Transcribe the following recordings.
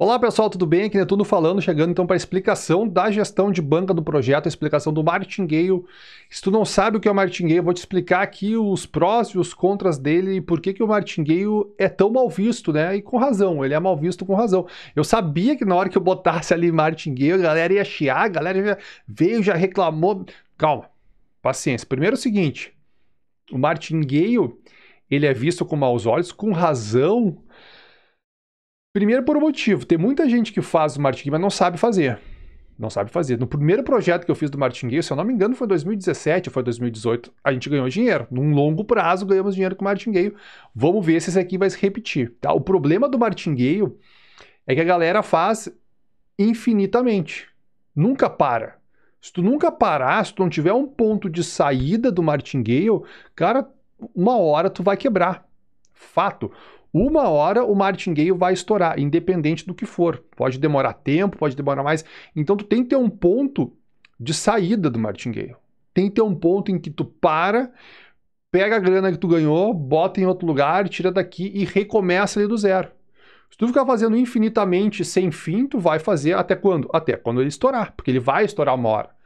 Olá pessoal, tudo bem? Aqui é tudo falando, chegando então para a explicação da gestão de banca do projeto, a explicação do martingale. Se tu não sabe o que é o martingale, eu vou te explicar aqui os prós e os contras dele e por que, que o martingale é tão mal visto, né? E com razão, ele é mal visto com razão. Eu sabia que na hora que eu botasse ali martingale, a galera ia chiar, a galera já veio, já reclamou. Calma, paciência. Primeiro é o seguinte, o martingale, ele é visto com maus olhos, com razão, Primeiro por um motivo, tem muita gente que faz o martingale, mas não sabe fazer. Não sabe fazer. No primeiro projeto que eu fiz do martingale, se eu não me engano, foi 2017 ou foi 2018, a gente ganhou dinheiro. Num longo prazo, ganhamos dinheiro com o martingale. Vamos ver se esse aqui vai se repetir. Tá? O problema do martingale é que a galera faz infinitamente. Nunca para. Se tu nunca parar, se tu não tiver um ponto de saída do martingale, cara, uma hora tu vai quebrar. Fato. Uma hora o martingale vai estourar, independente do que for. Pode demorar tempo, pode demorar mais. Então tu tem que ter um ponto de saída do martingale. Tem que ter um ponto em que tu para, pega a grana que tu ganhou, bota em outro lugar, tira daqui e recomeça ali do zero. Se tu ficar fazendo infinitamente sem fim, tu vai fazer até quando? Até quando ele estourar, porque ele vai estourar uma hora.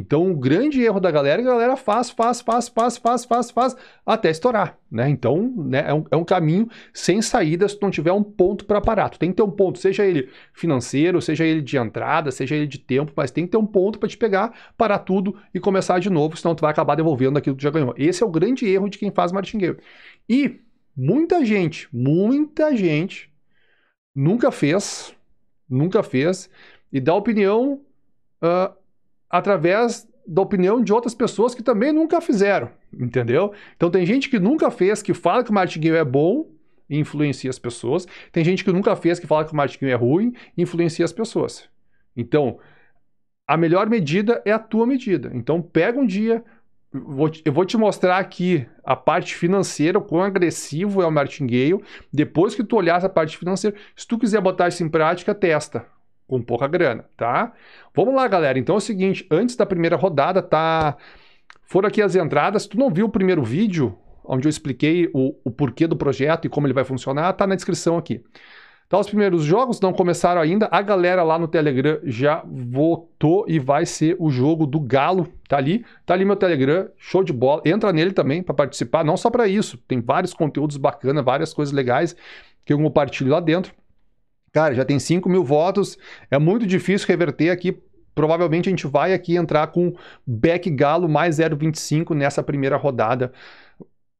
Então, o grande erro da galera é que a galera faz, faz, faz, faz, faz, faz, faz, até estourar, né? Então, né, é, um, é um caminho sem saída se tu não tiver um ponto para parar. Tu tem que ter um ponto, seja ele financeiro, seja ele de entrada, seja ele de tempo, mas tem que ter um ponto para te pegar, parar tudo e começar de novo, senão tu vai acabar devolvendo aquilo que tu já ganhou. Esse é o grande erro de quem faz martingale. E muita gente, muita gente nunca fez, nunca fez, e dá opinião... Uh, através da opinião de outras pessoas que também nunca fizeram, entendeu? Então tem gente que nunca fez, que fala que o martingale é bom e influencia as pessoas. Tem gente que nunca fez, que fala que o martingale é ruim e influencia as pessoas. Então, a melhor medida é a tua medida. Então, pega um dia, eu vou te mostrar aqui a parte financeira, o quão agressivo é o martingale. Depois que tu olhar essa parte financeira, se tu quiser botar isso em prática, testa com pouca grana, tá? Vamos lá, galera. Então é o seguinte, antes da primeira rodada, tá? Foram aqui as entradas. Se tu não viu o primeiro vídeo, onde eu expliquei o, o porquê do projeto e como ele vai funcionar, tá na descrição aqui. Então, os primeiros jogos não começaram ainda. A galera lá no Telegram já votou e vai ser o jogo do Galo. Tá ali, tá ali meu Telegram, show de bola. Entra nele também para participar, não só para isso. Tem vários conteúdos bacanas, várias coisas legais que eu compartilho lá dentro. Cara, já tem 5 mil votos, é muito difícil reverter aqui. Provavelmente a gente vai aqui entrar com back galo mais 0,25 nessa primeira rodada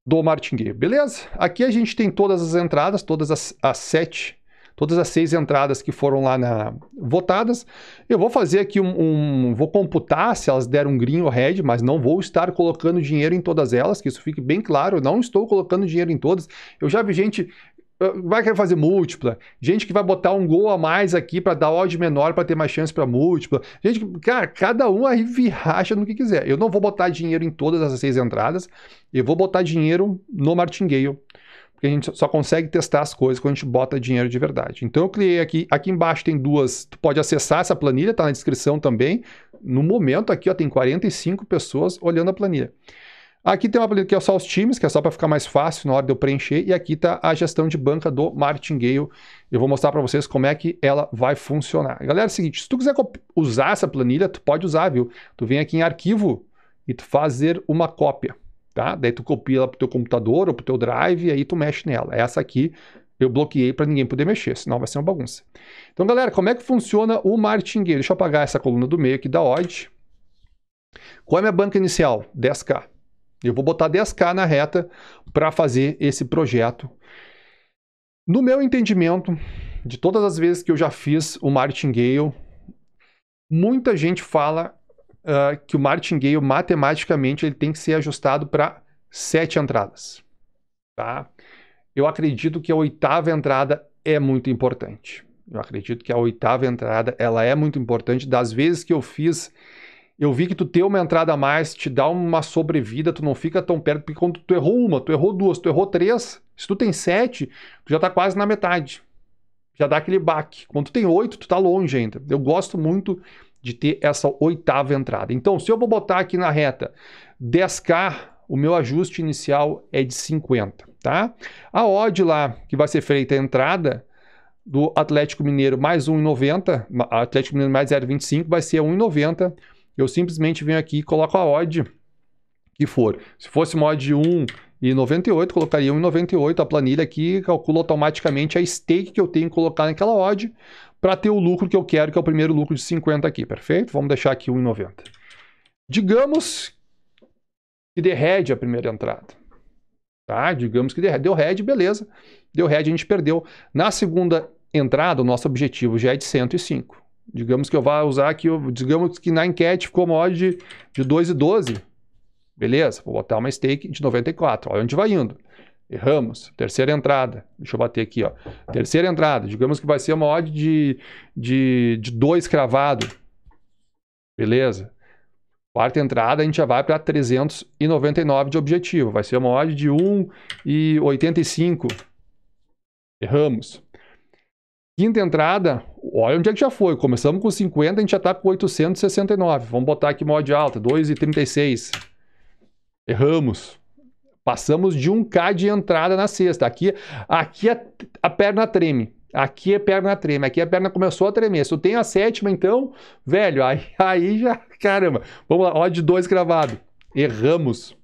do martingale, beleza? Aqui a gente tem todas as entradas, todas as, as sete, todas as seis entradas que foram lá na, votadas. Eu vou fazer aqui um, um, vou computar se elas deram green ou red, mas não vou estar colocando dinheiro em todas elas, que isso fique bem claro, eu não estou colocando dinheiro em todas. Eu já vi gente vai querer fazer múltipla, gente que vai botar um gol a mais aqui para dar odd menor para ter mais chance para múltipla. Gente, cara, cada um aí viaja no que quiser. Eu não vou botar dinheiro em todas as seis entradas, eu vou botar dinheiro no martingale, porque a gente só consegue testar as coisas quando a gente bota dinheiro de verdade. Então eu criei aqui, aqui embaixo tem duas, tu pode acessar essa planilha, tá na descrição também. No momento aqui, ó, tem 45 pessoas olhando a planilha. Aqui tem uma planilha que é só os times, que é só para ficar mais fácil na hora de eu preencher. E aqui está a gestão de banca do Martingale. Eu vou mostrar para vocês como é que ela vai funcionar. Galera, é o seguinte, se tu quiser usar essa planilha, tu pode usar, viu? Tu vem aqui em arquivo e tu fazer uma cópia, tá? Daí tu copia ela pro teu computador ou pro teu drive e aí tu mexe nela. Essa aqui eu bloqueei para ninguém poder mexer, senão vai ser uma bagunça. Então, galera, como é que funciona o Martingale? Deixa eu apagar essa coluna do meio aqui da odd. Qual é a minha banca inicial? 10k. Eu vou botar 10k na reta para fazer esse projeto. No meu entendimento, de todas as vezes que eu já fiz o martingale, muita gente fala uh, que o martingale matematicamente ele tem que ser ajustado para sete entradas. Tá? Eu acredito que a oitava entrada é muito importante. Eu acredito que a oitava entrada ela é muito importante. Das vezes que eu fiz eu vi que tu ter uma entrada a mais te dá uma sobrevida, tu não fica tão perto, porque quando tu errou uma, tu errou duas, tu errou três, se tu tem sete, tu já tá quase na metade. Já dá aquele baque. Quando tu tem oito, tu tá longe ainda. Eu gosto muito de ter essa oitava entrada. Então, se eu vou botar aqui na reta 10k, o meu ajuste inicial é de 50, tá? A odd lá, que vai ser feita a entrada, do Atlético Mineiro mais 1,90, Atlético Mineiro mais 0,25 vai ser 1,90. Eu simplesmente venho aqui e coloco a odd que for. Se fosse uma odd 1,98, colocaria 1,98. A planilha aqui calcula automaticamente a stake que eu tenho que colocar naquela odd para ter o lucro que eu quero, que é o primeiro lucro de 50 aqui, perfeito? Vamos deixar aqui 1,90. Digamos que dê head a primeira entrada. Tá? Digamos que deu head, beleza. Deu head, a gente perdeu. Na segunda entrada, o nosso objetivo já é de 105. Digamos que eu vá usar aqui, digamos que na enquete ficou uma odd de, de 2,12. Beleza, vou botar uma stake de 94. Olha onde vai indo. Erramos. Terceira entrada. Deixa eu bater aqui, ó. Terceira entrada. Digamos que vai ser uma odd de, de, de 2 cravado. Beleza. Quarta entrada, a gente já vai para 399 de objetivo. Vai ser uma odd de 1,85. Erramos. Quinta entrada, olha onde é que já foi. Começamos com 50, a gente já está com 869. Vamos botar aqui mod alta, 2,36. Erramos. Passamos de 1K de entrada na sexta. Aqui, aqui a, a perna treme. Aqui a perna treme. Aqui a perna começou a tremer. Se eu tenho a sétima, então, velho, aí, aí já. Caramba. Vamos lá, odd 2 gravado. Erramos.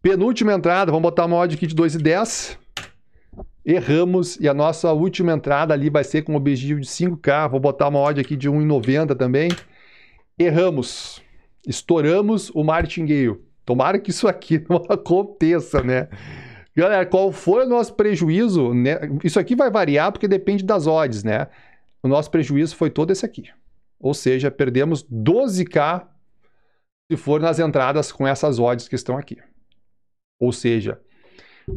Penúltima entrada, vamos botar uma odd aqui de 2,10 erramos e a nossa última entrada ali vai ser com o objetivo de 5K. Vou botar uma odd aqui de 1,90 também. Erramos. Estouramos o martingale. Tomara que isso aqui não aconteça, né? Galera, qual foi o nosso prejuízo? Né? Isso aqui vai variar porque depende das odds, né? O nosso prejuízo foi todo esse aqui. Ou seja, perdemos 12K se for nas entradas com essas odds que estão aqui. Ou seja,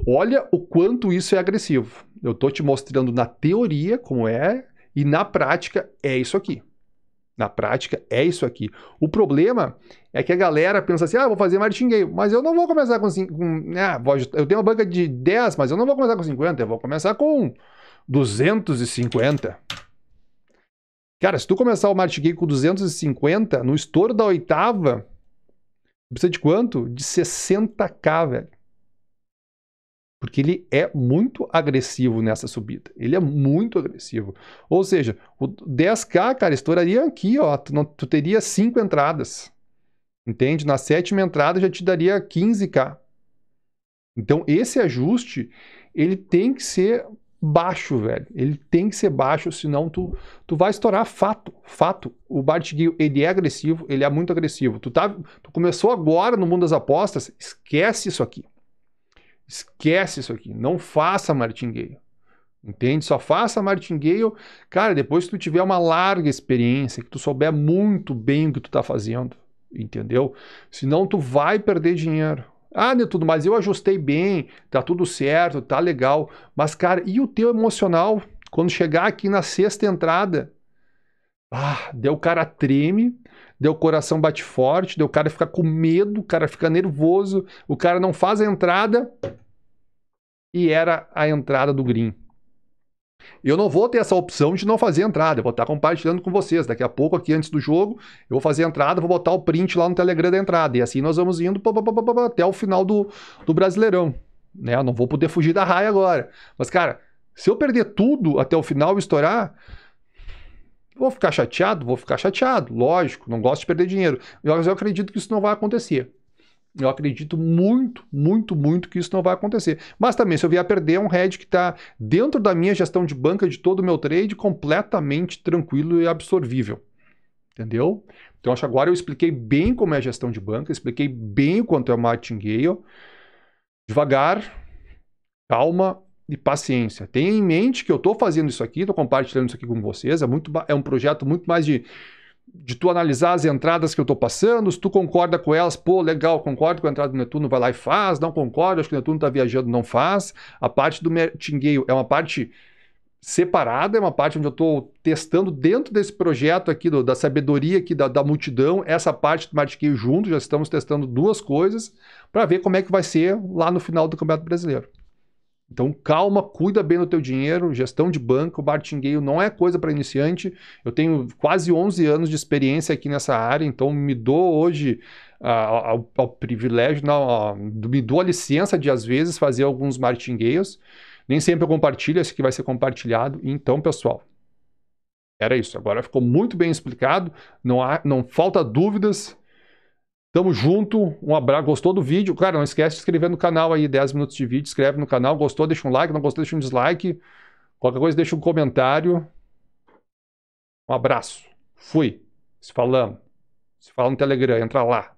Olha o quanto isso é agressivo. Eu estou te mostrando na teoria como é e na prática é isso aqui. Na prática é isso aqui. O problema é que a galera pensa assim: ah, vou fazer martingale, mas eu não vou começar com. com ah, eu tenho uma banca de 10, mas eu não vou começar com 50, eu vou começar com 250. Cara, se tu começar o martingale com 250, no estouro da oitava, precisa de quanto? De 60k, velho. Porque ele é muito agressivo nessa subida. Ele é muito agressivo. Ou seja, o 10K, cara, estouraria aqui, ó. Tu, não, tu teria cinco entradas. Entende? Na sétima entrada já te daria 15K. Então, esse ajuste, ele tem que ser baixo, velho. Ele tem que ser baixo, senão tu, tu vai estourar fato. Fato. O Bartiguil, ele é agressivo, ele é muito agressivo. Tu, tá, tu começou agora no mundo das apostas, esquece isso aqui. Esquece isso aqui. Não faça martingale. Entende? Só faça martingale, cara, depois que tu tiver uma larga experiência, que tu souber muito bem o que tu tá fazendo. Entendeu? Senão tu vai perder dinheiro. Ah, Netudo, mas eu ajustei bem, tá tudo certo, tá legal. Mas, cara, e o teu emocional? Quando chegar aqui na sexta entrada, ah, deu o cara treme, deu o coração bate forte, deu o cara ficar com medo, o cara fica nervoso, o cara não faz a entrada e era a entrada do green. Eu não vou ter essa opção de não fazer entrada, eu vou estar compartilhando com vocês. Daqui a pouco, aqui antes do jogo, eu vou fazer a entrada, vou botar o print lá no Telegram da entrada. E assim nós vamos indo até o final do, do Brasileirão. Né? Eu não vou poder fugir da raia agora. Mas, cara, se eu perder tudo até o final e estourar, Vou ficar chateado? Vou ficar chateado, lógico, não gosto de perder dinheiro. Mas eu acredito que isso não vai acontecer. Eu acredito muito, muito, muito que isso não vai acontecer. Mas também, se eu vier a perder, é um head que está dentro da minha gestão de banca, de todo o meu trade, completamente tranquilo e absorvível. Entendeu? Então, acho que agora eu expliquei bem como é a gestão de banca, expliquei bem quanto é o martingale. Devagar, calma, e paciência. Tenha em mente que eu estou fazendo isso aqui, estou compartilhando isso aqui com vocês. É, muito, é um projeto muito mais de, de tu analisar as entradas que eu estou passando. Se tu concorda com elas, pô, legal, concordo com a entrada do Netuno, vai lá e faz. Não concordo, acho que o Netuno está viajando, não faz. A parte do martingale é uma parte separada, é uma parte onde eu estou testando dentro desse projeto aqui, do, da sabedoria aqui da, da multidão, essa parte do martingale junto. Já estamos testando duas coisas para ver como é que vai ser lá no final do Campeonato Brasileiro. Então, calma, cuida bem do teu dinheiro, gestão de banco, martingale não é coisa para iniciante. Eu tenho quase 11 anos de experiência aqui nessa área, então me dou hoje uh, ao, privilégio, não, uh, me dou a licença de às vezes fazer alguns martingales. Nem sempre eu compartilho, esse aqui vai ser compartilhado. Então, pessoal, era isso. Agora ficou muito bem explicado, não, há, não falta dúvidas. Tamo junto, um abraço. Gostou do vídeo? Cara, não esquece de se inscrever no canal aí, 10 minutos de vídeo, inscreve no canal. Gostou, deixa um like, não gostou, deixa um dislike. Qualquer coisa, deixa um comentário. Um abraço. Fui. Se falamos. Se fala no Telegram, entra lá.